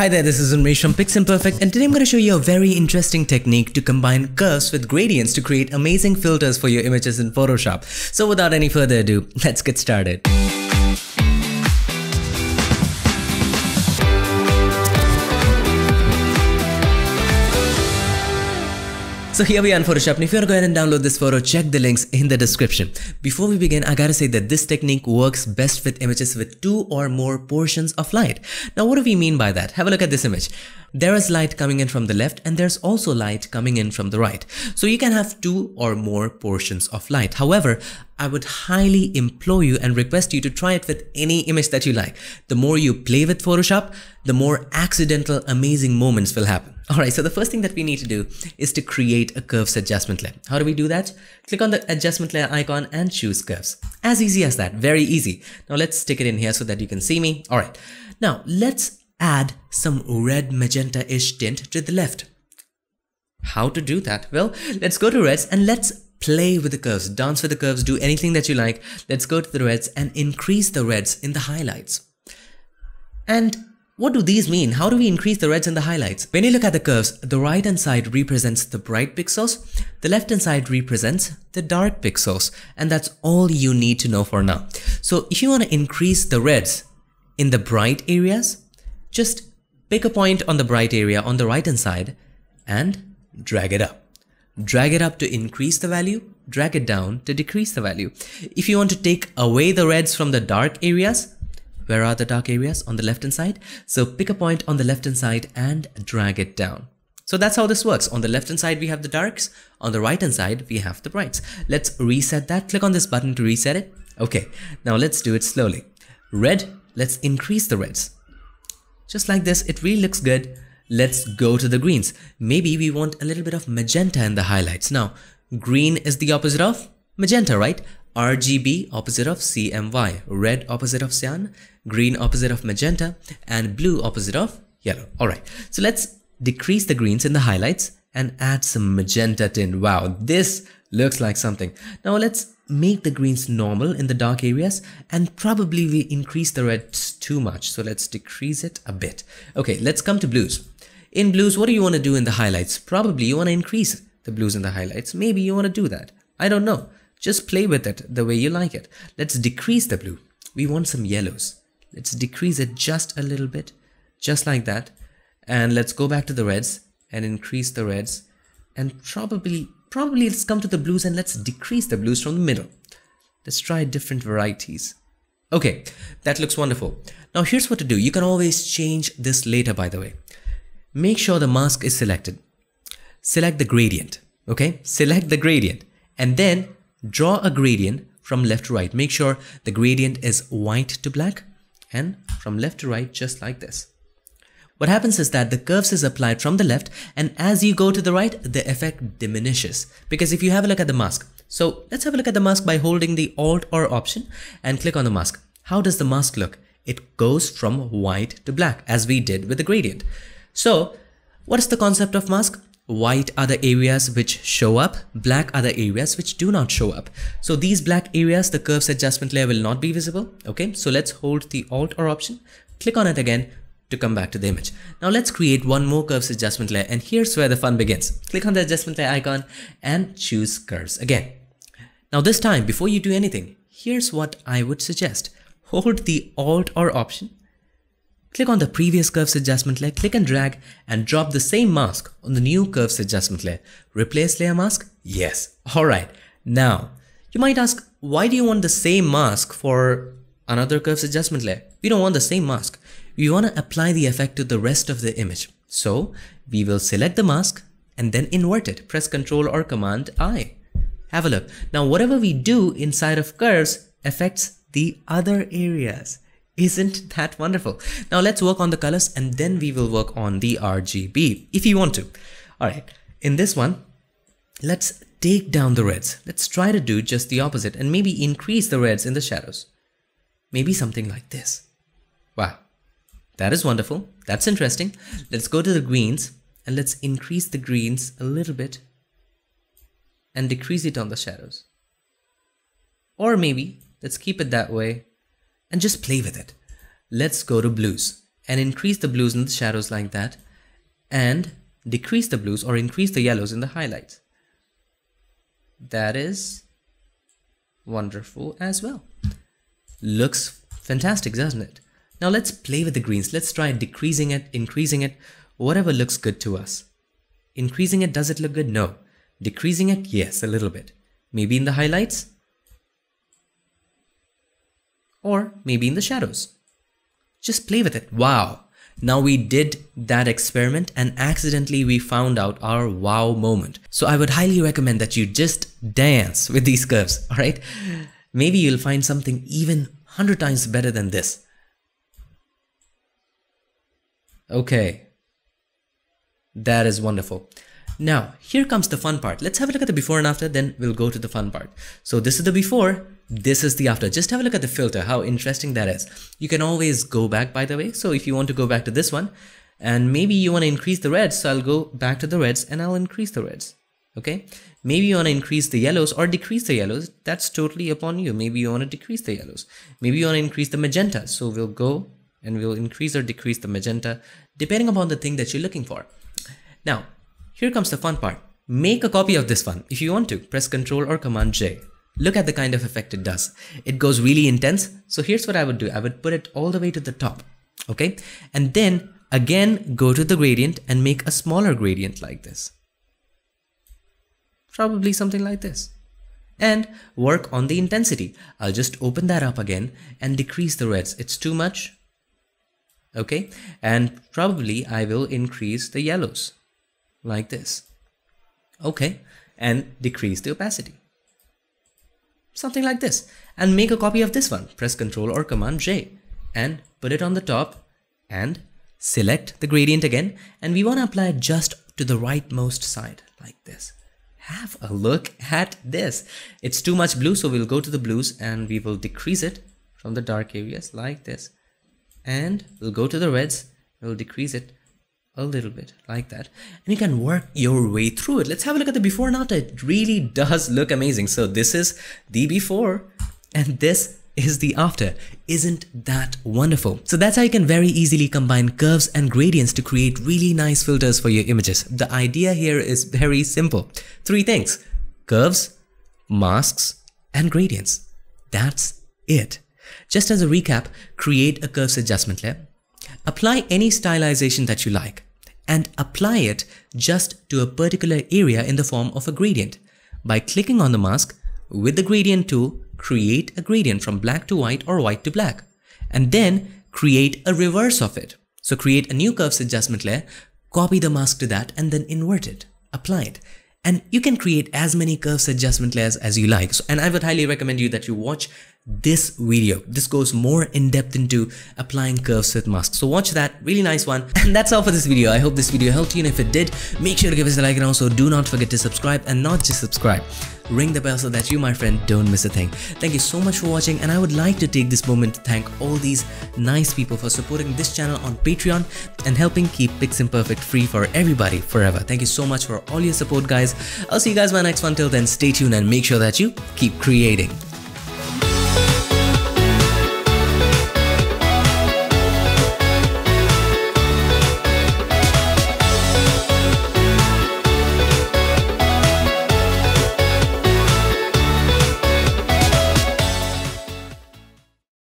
Hi there, this is Unmesh from Piximperfect and today I'm going to show you a very interesting technique to combine curves with gradients to create amazing filters for your images in Photoshop. So without any further ado, let's get started. So here we are in Photoshop and if you want to go ahead and download this photo, check the links in the description. Before we begin, I gotta say that this technique works best with images with two or more portions of light. Now what do we mean by that? Have a look at this image. There is light coming in from the left and there's also light coming in from the right. So you can have two or more portions of light. However, I would highly implore you and request you to try it with any image that you like. The more you play with Photoshop, the more accidental amazing moments will happen. Alright, so the first thing that we need to do is to create a curves adjustment layer. How do we do that? Click on the adjustment layer icon and choose curves. As easy as that, very easy. Now let's stick it in here so that you can see me. Alright, now let's add some red magenta-ish tint to the left. How to do that? Well, let's go to reds and let's play with the curves, dance with the curves, do anything that you like. Let's go to the reds and increase the reds in the highlights. And what do these mean? How do we increase the reds in the highlights? When you look at the curves, the right hand side represents the bright pixels, the left hand side represents the dark pixels, and that's all you need to know for now. So if you want to increase the reds in the bright areas, just pick a point on the bright area on the right hand side and drag it up. Drag it up to increase the value, drag it down to decrease the value. If you want to take away the reds from the dark areas, where are the dark areas? On the left hand side. So pick a point on the left hand side and drag it down. So that's how this works. On the left hand side, we have the darks. On the right hand side, we have the brights. Let's reset that. Click on this button to reset it. Okay, now let's do it slowly. Red, let's increase the reds. Just like this, it really looks good. Let's go to the greens. Maybe we want a little bit of magenta in the highlights. Now, green is the opposite of magenta, right? RGB opposite of CMY, red opposite of cyan, green opposite of magenta, and blue opposite of yellow. Alright, so let's decrease the greens in the highlights and add some magenta tint. Wow, this looks like something. Now let's make the greens normal in the dark areas and probably we increase the reds too much. So let's decrease it a bit. Okay, let's come to blues. In blues, what do you want to do in the highlights? Probably you want to increase the blues in the highlights. Maybe you want to do that. I don't know. Just play with it the way you like it. Let's decrease the blue. We want some yellows. Let's decrease it just a little bit, just like that. And let's go back to the reds and increase the reds. And probably, probably let's come to the blues and let's decrease the blues from the middle. Let's try different varieties. Okay, that looks wonderful. Now here's what to do. You can always change this later, by the way. Make sure the mask is selected. Select the gradient, okay? Select the gradient and then draw a gradient from left to right. Make sure the gradient is white to black and from left to right just like this. What happens is that the curves is applied from the left and as you go to the right, the effect diminishes. Because if you have a look at the mask, so let's have a look at the mask by holding the Alt or Option and click on the mask. How does the mask look? It goes from white to black as we did with the gradient. So what is the concept of mask? White are the areas which show up, black are the areas which do not show up. So these black areas, the curves adjustment layer will not be visible. Okay, so let's hold the Alt or Option, click on it again to come back to the image. Now let's create one more curves adjustment layer and here's where the fun begins. Click on the adjustment layer icon and choose curves again. Now this time, before you do anything, here's what I would suggest. Hold the Alt or Option Click on the previous curves adjustment layer, click and drag and drop the same mask on the new curves adjustment layer. Replace layer mask? Yes. Alright. Now, you might ask, why do you want the same mask for another curves adjustment layer? We don't want the same mask. We want to apply the effect to the rest of the image. So, we will select the mask and then invert it. Press Ctrl or Command I. Have a look. Now, whatever we do inside of curves affects the other areas. Isn't that wonderful? Now let's work on the colors and then we will work on the RGB if you want to. Alright, in this one, let's take down the reds. Let's try to do just the opposite and maybe increase the reds in the shadows. Maybe something like this. Wow, that is wonderful. That's interesting. Let's go to the greens and let's increase the greens a little bit and decrease it on the shadows. Or maybe let's keep it that way and just play with it. Let's go to blues and increase the blues in the shadows like that and decrease the blues or increase the yellows in the highlights. That is wonderful as well. Looks fantastic, doesn't it? Now let's play with the greens. Let's try decreasing it, increasing it, whatever looks good to us. Increasing it, does it look good? No. Decreasing it? Yes, a little bit. Maybe in the highlights? Or maybe in the shadows. Just play with it. Wow. Now we did that experiment and accidentally we found out our wow moment. So I would highly recommend that you just dance with these curves, alright? Maybe you'll find something even 100 times better than this. Okay. That is wonderful. Now, here comes the fun part. Let's have a look at the before and after, then we'll go to the fun part. So this is the before, this is the after. Just have a look at the filter, how interesting that is. You can always go back, by the way. So if you want to go back to this one, and maybe you want to increase the reds, so I'll go back to the reds and I'll increase the reds. Okay, maybe you want to increase the yellows or decrease the yellows. That's totally upon you. Maybe you want to decrease the yellows. Maybe you want to increase the magenta. So we'll go and we'll increase or decrease the magenta depending upon the thing that you're looking for. Now, here comes the fun part. Make a copy of this one. If you want to, press Ctrl or Command J. Look at the kind of effect it does. It goes really intense. So here's what I would do. I would put it all the way to the top. Okay. And then again, go to the gradient and make a smaller gradient like this. Probably something like this. And work on the intensity. I'll just open that up again and decrease the reds. It's too much. Okay. And probably I will increase the yellows like this. Okay, and decrease the opacity. Something like this. And make a copy of this one. Press Ctrl or Command J and put it on the top and select the gradient again. And we want to apply it just to the rightmost side like this. Have a look at this. It's too much blue, so we'll go to the blues and we will decrease it from the dark areas like this. And we'll go to the reds, we'll decrease it a little bit like that. And you can work your way through it. Let's have a look at the before and after. It really does look amazing. So this is the before and this is the after. Isn't that wonderful? So that's how you can very easily combine curves and gradients to create really nice filters for your images. The idea here is very simple. Three things. Curves masks and gradients. That's it. Just as a recap create a curves adjustment layer Apply any stylization that you like and apply it just to a particular area in the form of a gradient. By clicking on the mask, with the gradient tool, create a gradient from black to white or white to black, and then create a reverse of it. So create a new curves adjustment layer, copy the mask to that and then invert it, apply it. And you can create as many curves adjustment layers as you like. So, and I would highly recommend you that you watch this video. This goes more in depth into applying curves with masks. So watch that, really nice one. And that's all for this video. I hope this video helped you and if it did, make sure to give us a like and also do not forget to subscribe and not just subscribe. Ring the bell so that you, my friend, don't miss a thing. Thank you so much for watching and I would like to take this moment to thank all these nice people for supporting this channel on Patreon and helping keep Piximperfect free for everybody forever. Thank you so much for all your support guys. I'll see you guys in my next one. Till then, stay tuned and make sure that you keep creating.